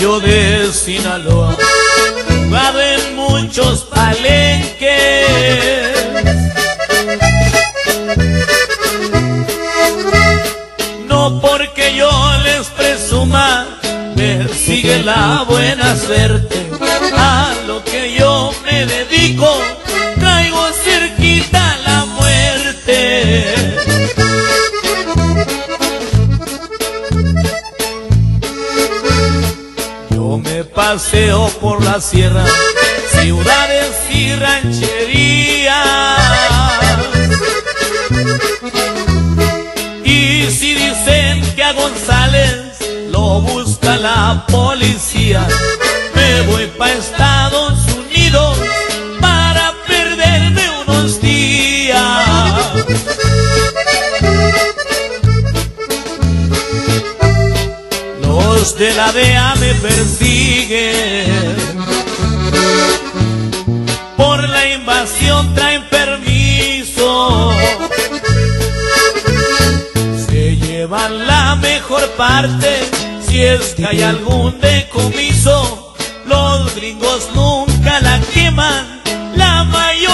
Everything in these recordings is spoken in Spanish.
yo de Sinaloa, jugado en muchos palenques. No porque yo les presuma, persigue la buena suerte. A lo que yo me dedico, paseo por la sierra, ciudades y rancherías. Y si dicen que a González lo busca la policía, me voy pa' Estados Unidos para perderme unos días. Los de la DEA me persiguen. Mejor parte si es que hay algún decomiso. Los gringos nunca la queman, la mayoría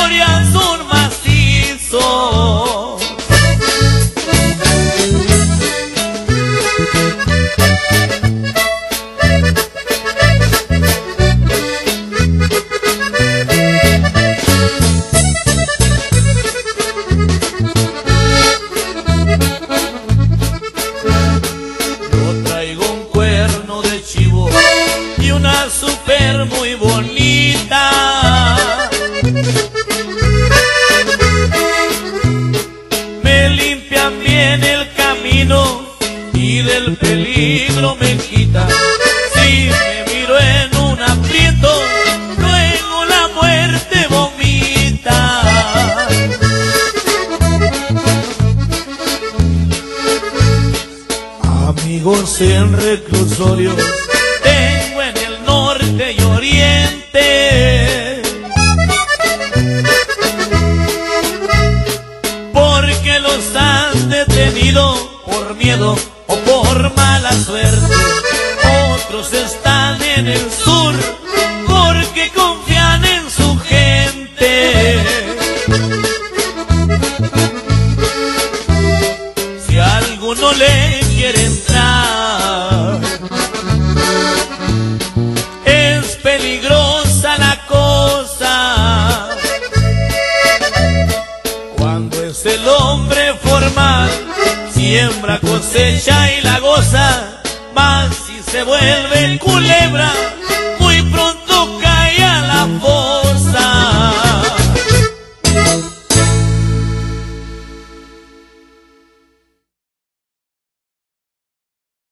muy bonita. Me limpian bien el camino y del peligro me quita. Si me miro en un aprieto, luego la muerte vomita. Amigos en reclusorios Porque los han detenido por miedo o por mala suerte. Otros están en el sur porque confían en su gente. Si alguno le peligrosa la cosa. Cuando es el hombre formal, siembra, cosecha y la goza. Más si se vuelve culebra,